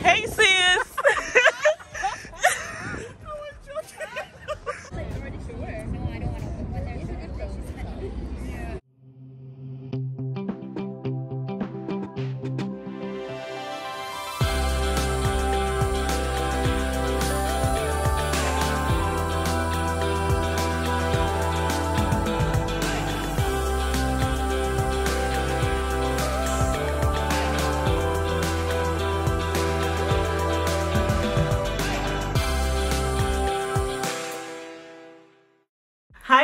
hey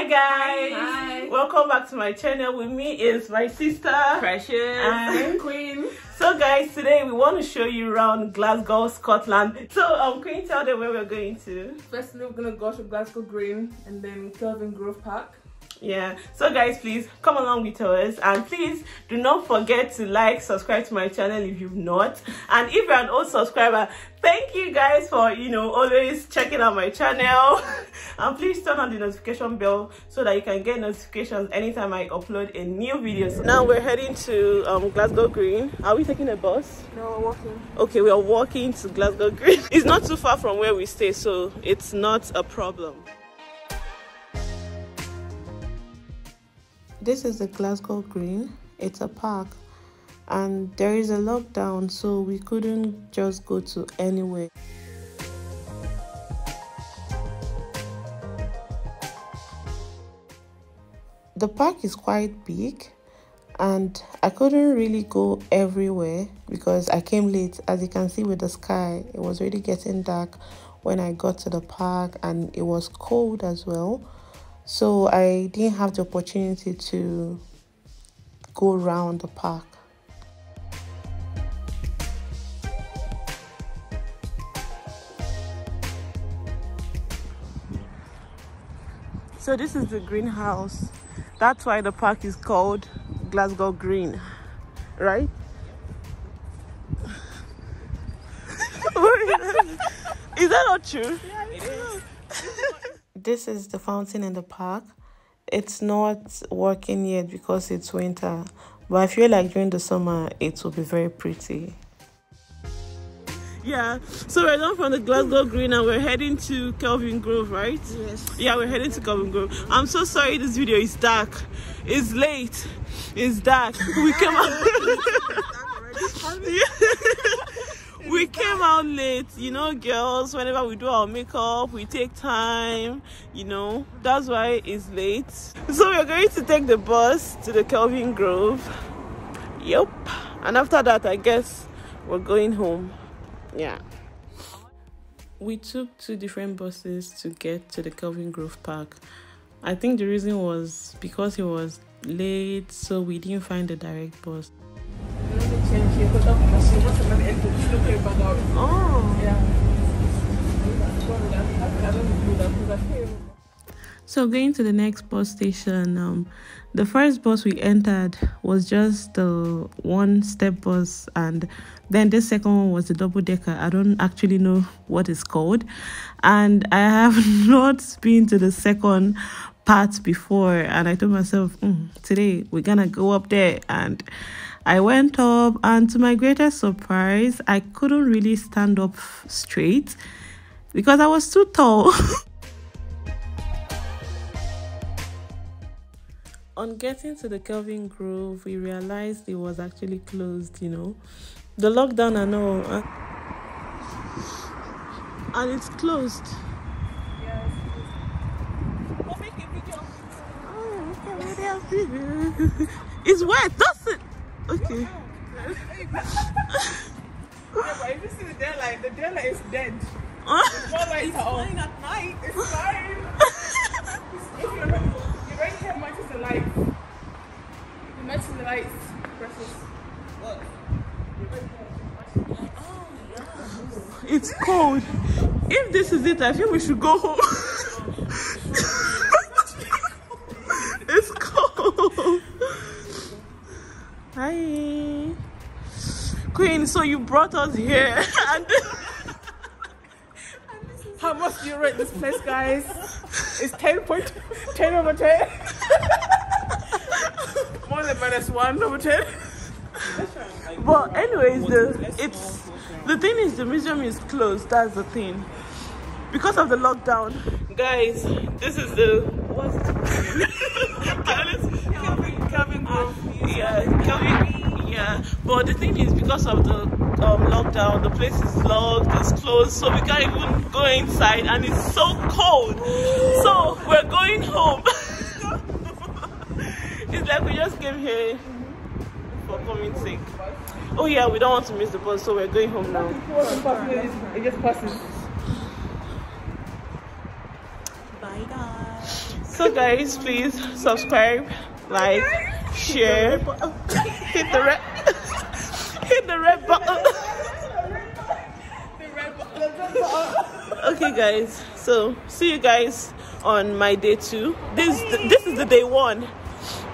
Hi guys. Hi. Welcome back to my channel. With me is my sister Precious. And- Queen. So guys, today we want to show you around Glasgow, Scotland. So um, you tell them where we're going to? Firstly, we're gonna go to Glasgow Green and then Kelvin Grove Park. Yeah. So guys, please come along with us and please do not forget to like, subscribe to my channel if you've not. And if you're an old subscriber, thank you guys for you know always checking out my channel. and please turn on the notification bell so that you can get notifications anytime I upload a new video. So now we're heading to um, Glasgow Green. Are we taking a bus? No, we're walking. Okay, we are walking to Glasgow Green. It's not too far from where we stay, so it's not a problem. This is the Glasgow Green. It's a park, and there is a lockdown, so we couldn't just go to anywhere. The park is quite big, and I couldn't really go everywhere because I came late. As you can see with the sky, it was already getting dark when I got to the park, and it was cold as well. So I didn't have the opportunity to go around the park. So this is the greenhouse. That's why the park is called Glasgow Green, right? is that not true? It is. This is the fountain in the park. It's not working yet because it's winter, but I feel like during the summer it will be very pretty. Yeah, so we're done from the Glasgow Green and we're heading to Kelvin Grove, right? Yes. Yeah, we're heading to Kelvin Grove. I'm so sorry this video is dark. It's late. It's dark. We came out. we came out late, you know, girls. Whenever we do our makeup, we take time, you know. That's why it's late. So we're going to take the bus to the Kelvin Grove. Yep. And after that, I guess we're going home. Yeah. We took two different buses to get to the Kelvin Grove Park. I think the reason was because it was late, so we didn't find the direct bus. So going to the next bus station, um, the first bus we entered was just the one step bus, and then the second one was the double decker. I don't actually know what it's called, and I have not been to the second part before. And I told myself, "Mm, today we're gonna go up there, and I went up, and to my greatest surprise, I couldn't really stand up straight because I was too tall. on getting to the Kelvin Grove, we realized it was actually closed, you know. The lockdown and all. uh, and it's closed. We'll make a video. it's wet, that's. Okay. Yeah, but if you see the daylight, the daylight is dead. Lights are on. at night. It's fine. if you're, you're right here, the lights. You match the lights. Precious. What? Oh, it's cold. If this is it, I think we should go home. it's cold. Hi. Queen, so you brought us here and How much do you rate this place, guys? It's 10 point, 10 over 10. More than minus 1 over 10. but anyways the it's The thing is, the museum is closed. That's the thing. Because of the lockdown, guys. This is the what's Grove. Yeah, Yeah, but the thing is, because of the um, lockdown, the place is locked, it's closed, so we can't even go inside, and it's so cold. So we're going home. it's like we just came here for coming sake. Oh yeah, we don't want to miss the bus, so we're going home now. It just passes. Bye guys. So guys, please subscribe, like, share, hit the red, hit the red button. okay guys, so see you guys on my day two. This this is the day one.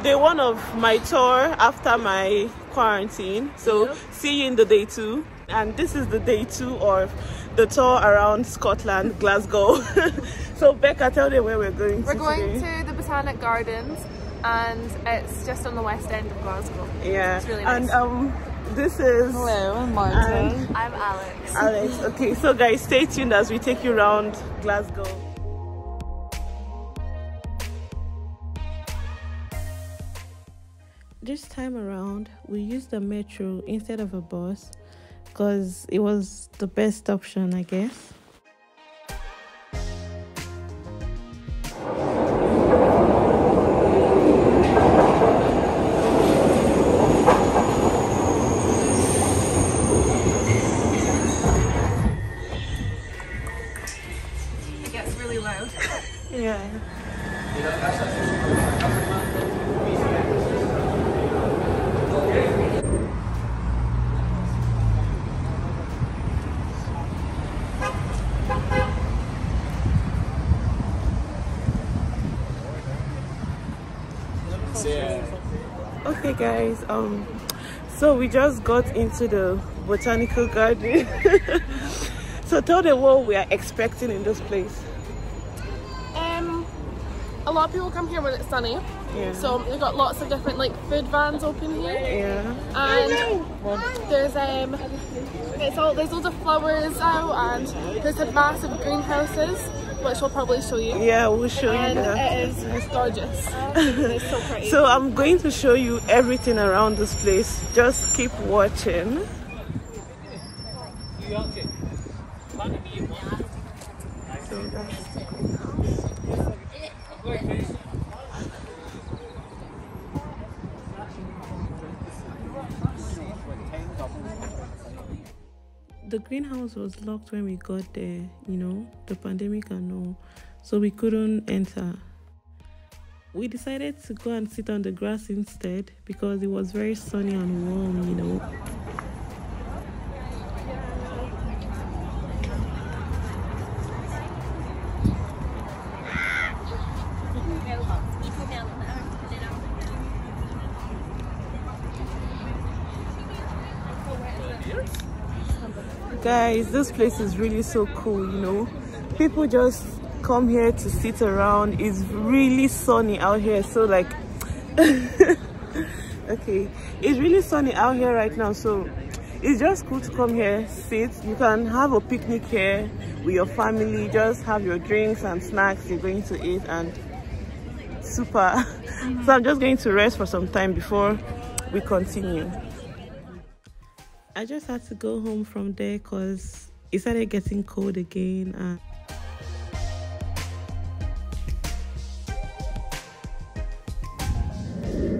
Day one of my tour after my quarantine. So yep. see you in the day two. And this is the day two of the tour around Scotland, Glasgow. so Becca, tell them where we're going we're to going today. to the Botanic Gardens and it's just on the west end of Glasgow. Yeah. It's really nice. And um this is Hello, I'm Martin. I'm Alex. Alex. Okay, so guys stay tuned as we take you around Glasgow. This time around, we used the metro instead of a bus because it was the best option, I guess. Really loud. Yeah. Okay guys, um so we just got into the botanical garden. so tell them what we are expecting in this place. A lot of people come here when it's sunny. Yeah. So we've got lots of different like food vans open here. Yeah. And there's um it's all there's loads of flowers out and there's a massive greenhouses which we'll probably show you. Yeah, we'll show you And that. it is it's gorgeous. it's so pretty. So I'm going to show you everything around this place. Just keep watching. So that's the greenhouse. The greenhouse was locked when we got there, you know, the pandemic and all, so we couldn't enter. We decided to go and sit on the grass instead because it was very sunny and warm, you know. Guys, this place is really so cool, you know. People just come here to sit around. It's really sunny out here, so like okay, it's really sunny out here right now, so it's just cool to come here, sit. You can have a picnic here with your family, just have your drinks and snacks you're going to eat and super. so I'm just going to rest for some time before we continue. I just had to go home from there because it started getting cold again and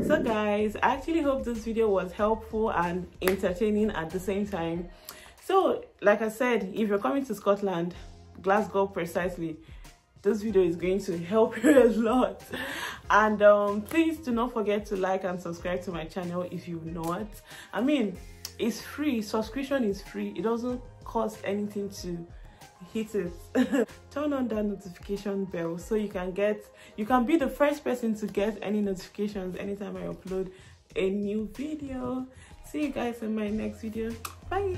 so guys i actually hope this video was helpful and entertaining at the same time. So like i said if you're coming to scotland glasgow precisely this video is going to help you a lot. And um please do not forget to like and subscribe to my channel if you've not. I mean it's free subscription is free it doesn't cost anything to hit it. Turn on that notification bell so you can get you can be the first person to get any notifications anytime i upload a new video. See you guys in my next video. Bye